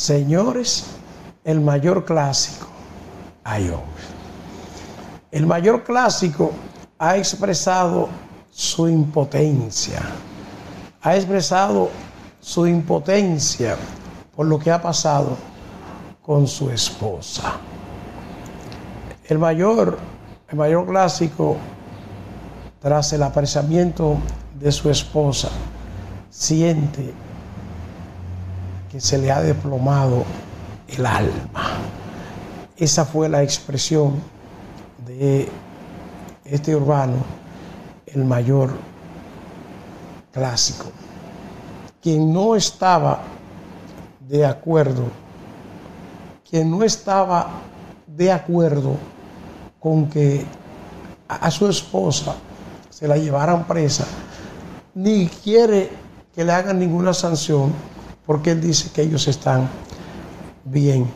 Señores, el mayor clásico. El mayor clásico ha expresado su impotencia, ha expresado su impotencia por lo que ha pasado con su esposa. El mayor, el mayor clásico, tras el apresamiento de su esposa, siente que se le ha desplomado el alma. Esa fue la expresión de este urbano, el mayor clásico. Quien no estaba de acuerdo, quien no estaba de acuerdo con que a su esposa se la llevaran presa, ni quiere que le hagan ninguna sanción, porque él dice que ellos están bien,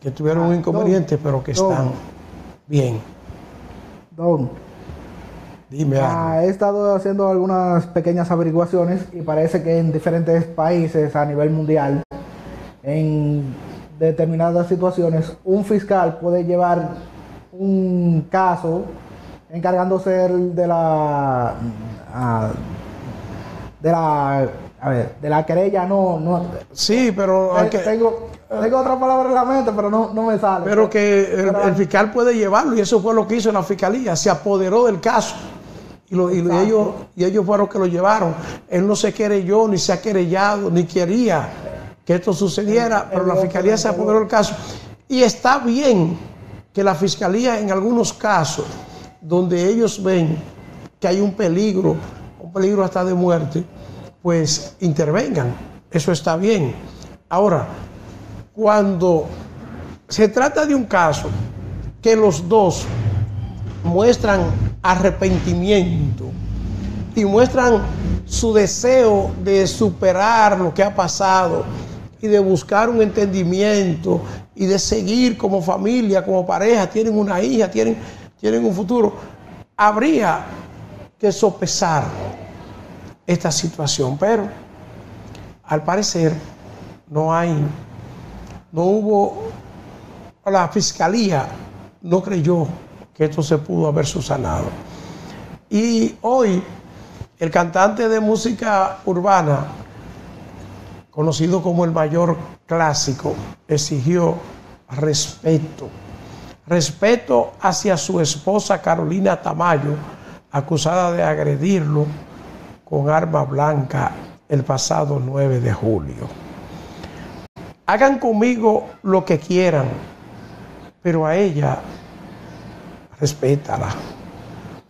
que tuvieron un ah, inconveniente, pero que están bien. Don, Dime ah, He estado haciendo algunas pequeñas averiguaciones y parece que en diferentes países a nivel mundial, en determinadas situaciones, un fiscal puede llevar un caso encargándose de la ah, de la a ver, de la querella no, no sí, pero tengo, tengo otra palabra en la mente, pero no, no me sale. Pero que el, fiscal puede llevarlo y eso fue lo que hizo la fiscalía, se apoderó del caso. Y, ellos, y ellos fueron los que lo llevaron. Él no se querelló, ni se ha querellado, ni quería que esto sucediera, pero la fiscalía se apoderó del caso. Y está bien que la fiscalía en algunos casos donde ellos ven que hay un peligro, peligro hasta de muerte, pues intervengan. Eso está bien. Ahora, cuando se trata de un caso que los dos muestran arrepentimiento y muestran su deseo de superar lo que ha pasado y de buscar un entendimiento y de seguir como familia, como pareja, tienen una hija, tienen, tienen un futuro, habría que sopesar esta situación, pero al parecer no hay, no hubo, la fiscalía no creyó que esto se pudo haber susanado. Y hoy el cantante de música urbana, conocido como el mayor clásico, exigió respeto. Respeto hacia su esposa Carolina Tamayo, acusada de agredirlo con arma blanca el pasado 9 de julio. Hagan conmigo lo que quieran, pero a ella respétala.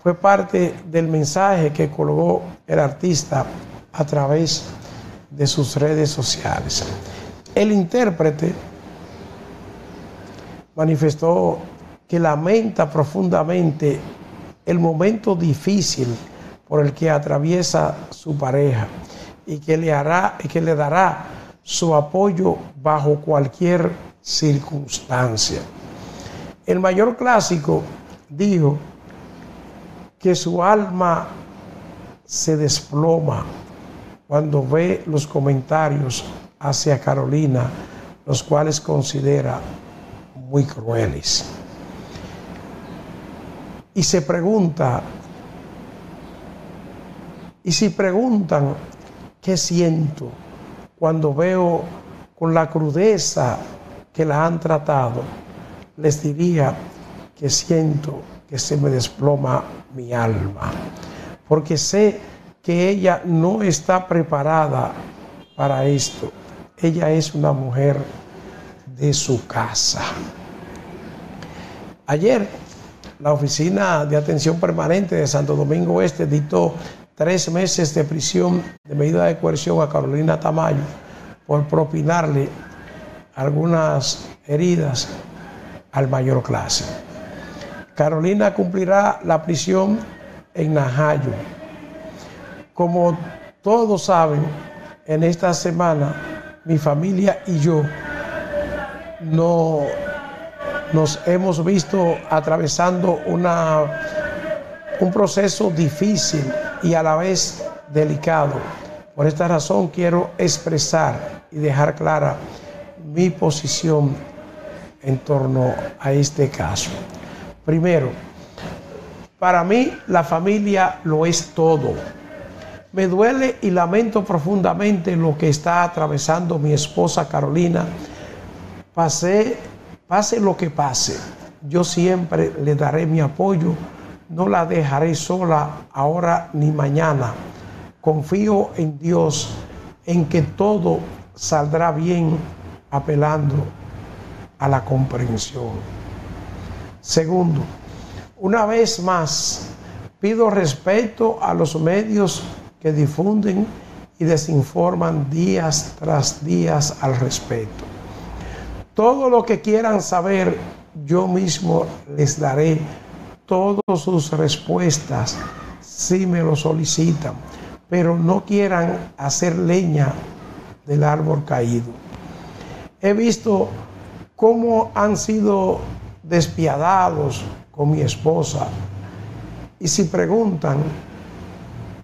Fue parte del mensaje que colgó el artista a través de sus redes sociales. El intérprete manifestó que lamenta profundamente el momento difícil por el que atraviesa su pareja y que le hará y que le dará su apoyo bajo cualquier circunstancia. El mayor clásico dijo que su alma se desploma cuando ve los comentarios hacia Carolina, los cuales considera muy crueles. Y se pregunta y si preguntan qué siento cuando veo con la crudeza que la han tratado, les diría que siento que se me desploma mi alma, porque sé que ella no está preparada para esto. Ella es una mujer de su casa. Ayer, la Oficina de Atención Permanente de Santo Domingo Este dictó tres meses de prisión de medida de coerción a Carolina Tamayo por propinarle algunas heridas al mayor clase. Carolina cumplirá la prisión en Najayo. Como todos saben, en esta semana mi familia y yo no nos hemos visto atravesando una, un proceso difícil y a la vez delicado. Por esta razón quiero expresar y dejar clara mi posición en torno a este caso. Primero, para mí la familia lo es todo. Me duele y lamento profundamente lo que está atravesando mi esposa Carolina. Pase, pase lo que pase, yo siempre le daré mi apoyo. No la dejaré sola ahora ni mañana. Confío en Dios, en que todo saldrá bien apelando a la comprensión. Segundo, una vez más, pido respeto a los medios que difunden y desinforman días tras días al respecto. Todo lo que quieran saber, yo mismo les daré todas sus respuestas si me lo solicitan, pero no quieran hacer leña del árbol caído. He visto cómo han sido despiadados con mi esposa. Y si preguntan,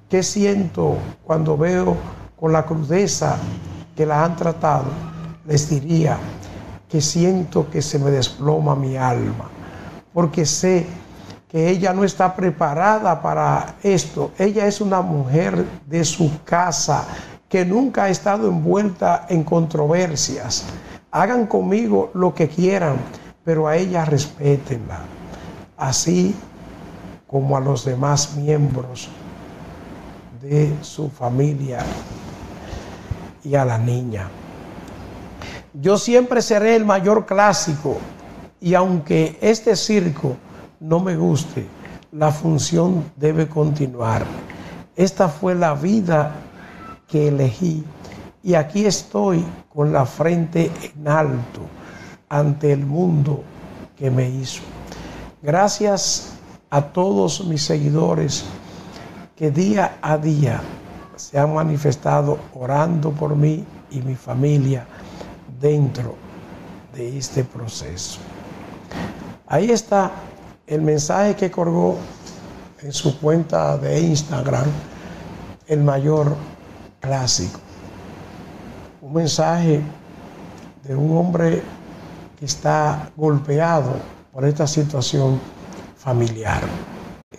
¿qué siento cuando veo con la crudeza que la han tratado? Les diría que siento que se me desploma mi alma, porque sé que ella no está preparada para esto. Ella es una mujer de su casa que nunca ha estado envuelta en controversias. Hagan conmigo lo que quieran, pero a ella respétenla, así como a los demás miembros de su familia y a la niña. Yo siempre seré el mayor clásico y aunque este circo no me guste, la función debe continuar. Esta fue la vida que elegí y aquí estoy con la frente en alto ante el mundo que me hizo. Gracias a todos mis seguidores que día a día se han manifestado orando por mí y mi familia dentro de este proceso. Ahí está el mensaje que colgó en su cuenta de Instagram el mayor clásico. Un mensaje de un hombre que está golpeado por esta situación familiar.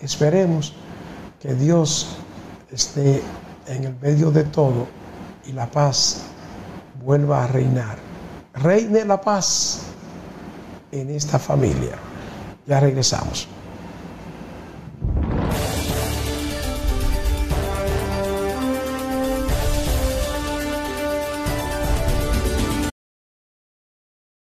Esperemos que Dios esté en el medio de todo y la paz vuelva a reinar. Reine la paz en esta familia. Ya regresamos.